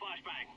flashbang.